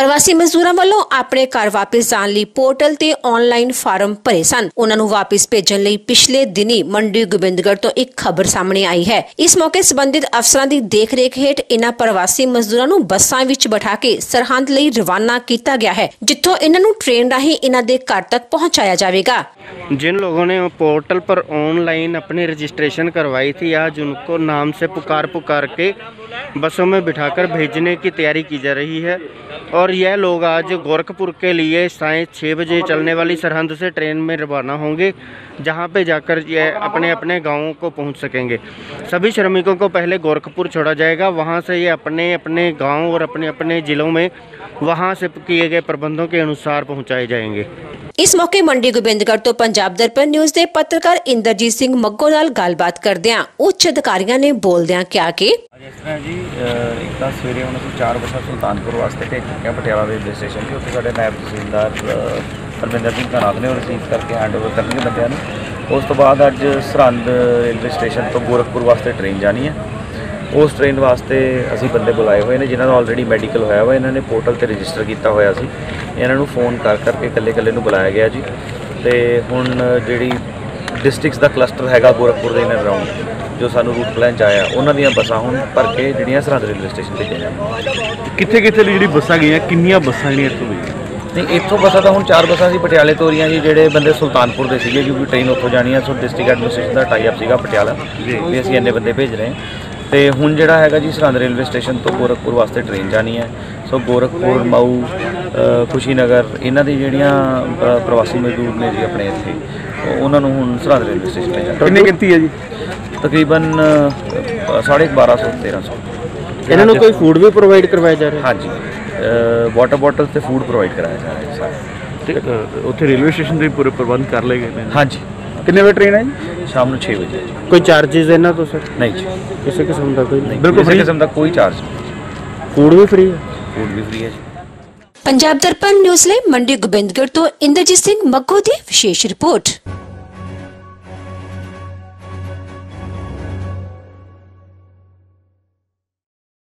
ਪ੍ਰਵਾਸੀ ਮਜ਼ਦੂਰਾਂ ਵੱਲੋਂ ਆਪਣੇ ਘਰ ਵਾਪਸ ਜਾਣ ਲਈ ਪੋਰਟਲ ਤੇ ਆਨਲਾਈਨ ਫਾਰਮ ਭਰੇ ਸਨ ਉਹਨਾਂ ਨੂੰ ਵਾਪਸ ਭੇਜਣ ਲਈ ਪਿਛਲੇ ਦਿਨੀ ਮੰਡੀ ਗੋਬਿੰਦਗੜ੍ਹ ਤੋਂ ਇੱਕ ਖਬਰ ਸਾਹਮਣੇ ਆਈ ਹੈ ਇਸ ਮੌਕੇ ਸੰਬੰਧਿਤ ਅਫਸਰਾਂ ਦੀ ਦੇਖਰੇਖ ਹੇਠ ਇਨ੍ਹਾਂ ਪ੍ਰਵਾਸੀ ਮਜ਼ਦੂਰਾਂ ਨੂੰ ਬੱਸਾਂ ਵਿੱਚ ਬਿਠਾ ਕੇ ਸਰਹੰਦ ਲਈ ਰਵਾਨਾ ਕੀਤਾ ਗਿਆ ਹੈ ਜਿੱਥੋਂ ਇਹਨਾਂ ਨੂੰ ਟ੍ਰੇਨ ਰਾਹੀਂ ਇਹਨਾਂ ਦੇ ਘਰ ਤੱਕ ਪਹੁੰਚਾਇਆ जाएगा जिन लोगों ने पोर्टल पर ऑनलाइन अपनी रजिस्ट्रेशन करवाई थी आज उनको नाम से पुकार पुकार के बसों में बिठाकर भेजने की तैयारी की जा रही है और यह लोग आज गोरखपुर के लिए साय छः बजे चलने वाली सरहद से ट्रेन में रवाना होंगे, जहाँ पे जाकर यह अपने अपने गाँवों को पहुँच सकेंगे। सभी श्रमिकों को पहले गोरखपुर छोड़ा जाएगा, वहाँ से ये अपने अपने गाँव और अपने अपने ज़िलों में वहाँ से किए गए प्रबंधों के अनुसार पहुँचाए जाएँगे। ਇਸ ਮੌਕੇ ਮੰਡੀ ਗੋਬਿੰਦਗੜ੍ਹ ਤੋਂ ਪੰਜਾਬ ਦਰਪਣ ਨਿਊਜ਼ ਦੇ ਪੱਤਰਕਾਰ ਇੰਦਰਜੀਤ ਸਿੰਘ ਮੱਗੋ ਨਾਲ ਗੱਲਬਾਤ ਕਰਦਿਆਂ ਉੱਚ ਅਧਿਕਾਰੀਆਂ ਨੇ ਬੋਲਦਿਆਂ ਕਿਹਾ ਕਿ ਜਿਸ ਤਰ੍ਹਾਂ ਜੀ ਅਹ ਇੱਕ ਤਾਂ ਸਵੇਰੇ ਹੁਣ ਅਸੀਂ ਚਾਰ ਵਜੇ ਸੁਲਤਾਨਪੁਰ ਵਾਸਤੇ ਭੇਜ ਚੁੱਕੇ ਪਟਿਆਲਾ ਰੇਲਵੇ ਸਟੇਸ਼ਨ ਤੇ। ਉੱਥੇ ਸਾਡੇ ਨਾਇਬ ਤਹਿਸੀਲਦਾਰ ਅਹ, ਪਰਮਿੰਦਰ ਸਿੰਘ ਘਨਾਤ ਨੇ ਉਹ ਰਿਸੀਵ ਕਰਕੇ ਹੈਂਡਓਵਰ ਕਰਨਗੇ ਬੰਦਿਆਂ ਨੂੰ। ਉਸ ਤੋਂ ਬਾਅਦ ਅੱਜ ਸਰਹੰਦ ਰੇਲਵੇ ਸਟੇਸ਼ਨ ਤੋਂ ਗੋਰਖਪੁਰ ਵਾਸਤੇ ਟ੍ਰੇਨ ਜਾਣੀ ਹੈ। ਉਸ ਟ੍ਰੇਨ ਵਾਸਤੇ ਅਸੀਂ ਬੰਦੇ ਬੁਲਾਏ ਹੋਏ ਨੇ ਜਿਨ੍ਹਾਂ ਦਾ ਆਲਰੇਡੀ ਮੈਡੀਕਲ ਹੋਇਆ ਵਾ ਇਹਨਾਂ ਨੇ ਪੋਰਟਲ ਤੇ ਰਜਿਸਟਰ ਕੀਤਾ ਹੋਇਆ ਸੀ। ਇਹਨਾਂ ਨੂੰ ਫੋਨ ਕਰ ਕਰਕੇ ਇਕੱਲੇ ਇਕੱਲੇ ਨੂੰ ਬੁਲਾਇਆ ਗਿਆ ਜੀ। ਤੇ ਹੁਣ ਜਿਹੜੀ ਡਿਸਟ੍ਰਿਕਟਸ ਦਾ ਕਲਸਟਰ ਹੈਗਾ ਗੋਰਖਪੁਰ ਦੇ ਇਨ ਅਰਾਊਂਡ ਜੋ ਸਾਨੂੰ ਰੂਟ ਪਲਾਨ ਚ ਆਇਆ ਉਹਨਾਂ ਦੀਆਂ ਬੱਸਾਂ ਹੁਣ ਭਰ ਕੇ ਜਿਹੜੀਆਂ ਸਰਹੰਦ ਰੇਲਵੇ ਸਟੇਸ਼ਨ ਤੇ ਗਈਆਂ। ਕਿੱਥੇ ਕਿੱਥੇ ਦੀ ਜਿਹੜੀ ਬੱਸਾਂ ਗਈਆਂ ਕਿੰਨੀਆਂ ਬੱਸਾਂ ਜਿਹੜੀਆਂ ਇੱਥੋਂ ਗਈਆਂ? ਨਹੀਂ ਇੱਥੋਂ ਬੱਸਾਂ ਤਾਂ ਹੁਣ ਚਾਰ ਬੱਸਾਂ ਸੀ ਪਟਿਆਲੇ ਤੋਂ ਰਹੀਆਂ ਜੀ ਜਿਹੜੇ ਬੰਦੇ ਸੁਲਤਾਨਪੁਰ ਦੇ ਸੀਗੇ ਕਿਉਂਕਿ ਟ੍ਰੇਨ ਉੱਥੋਂ ਜਾਣੀ ਆ ਸੋ ਡਿਸਟ੍ਰਿਕਟ ਐਡਮਿਨਿਸਟ੍ਰੇਸ਼ਨ ਦਾ ਟਾਈ ਅਪ ਸੀਗਾ ਪਟਿਆਲਾ ਵੀ ਅਸੀਂ ਇੰਨੇ ਬੰਦੇ ਭੇਜ ਰਹੇ ਹਾਂ। ਤੇ ਹੁਣ ਜਿਹੜਾ ਹੈਗਾ ਜੀ ਸਰਹੰਦ ਰੇਲਵੇ ਸਟੇਸ਼ਨ ਤੋਂ ਗੋਰਖਪੁਰ ਵਾਸਤੇ ਟ੍ਰੇਨ ਜਾਣੀ ਹੈ। ਸੋ ਗੋਰਖਪੁਰ ਮਾਊ ਖੁਸ਼ੀਨਗਰ ਇਹਨਾਂ ਦੀ ਜਿਹੜੀਆਂ ਪ੍ਰਵਾਸੀ ਮਜ਼ਦੂਰ ਨੇ ਜੀ ਆਪਣੇ ਇੱਥੇ ਉਹ- ਉਹਨਾਂ ਨੂੰ ਹੁਣ ਸਰਹੰਦ ਰੇਲਵੇ ਸਟੇਸ਼ਨ ਤੇ ਜਾਣਾ। ਕਿੰਨੀ ਗਿਣਤੀ ਹੈ ਜੀ? ਤਕਰੀਬਨ ਅ, ਸਾਢੇ 1200 1300 ਇਹਨਾਂ ਨੂੰ ਕੋਈ ਫੂਡ ਵੀ ਪ੍ਰੋਵਾਈਡ ਕਰਵਾਇਆ ਜਾ ਰਿਹਾ? ਹਾਂਜੀ। ਵਾਟਰ ਬੋਟਲ ਤੇ ਫੂਡ ਪ੍ਰੋਵਾਈਡ ਕਰਾਇਆ ਜਾ ਰਿਹਾ ਹੈ ਸਾਰਾ। ਤੇ ਉੱਥੇ ਰੇਲਵੇ ਸਟੇਸ਼ਨ ਦੇ ਪੂਰੇ ਪ੍ਰਬੰਧ ਕਰ ਲਏ ਗਏ ਨੇ? ਹਾਂਜੀ। ਕਿੰਨੇ ਵਜੇ ਟ੍ਰੇਨ ਹੈ ਜੀ? ਸ਼ਾਮ ਨੂੰ 6 ਵਜੇ ਜੀ। ਕੋਈ ਚਾਰजेस ਇਹਨਾਂ ਤੋਂ ਸਰ? ਨਹੀਂ ਜੀ। ਕਿਸੇ ਕਿਸਮ ਦਾ ਕੋਈ? ਬਿਲਕੁਲ ਕਿਸੇ ਕਿਸਮ ਦਾ ਕੋਈ ਚਾਰਜ ਨਹੀਂ। ਫੂਡ ਵੀ ਫ੍ਰੀ ਹੈ? ਫੂਡ ਵੀ ਫ੍ਰੀ ਹੈ ਜੀ। ਪੰਜਾਬ ਦਰਪਣ ਨਿਊਜ਼ ਲਈ ਮੰਡੀ ਗੋਬਿੰਦਗੜ੍ਹ ਤੋਂ ਇੰਦਰਜੀਤ ਸਿੰਘ ਮੱਗੋ ਦੀ ਵਿਸ਼ੇਸ਼ ਰਿਪੋਰਟ।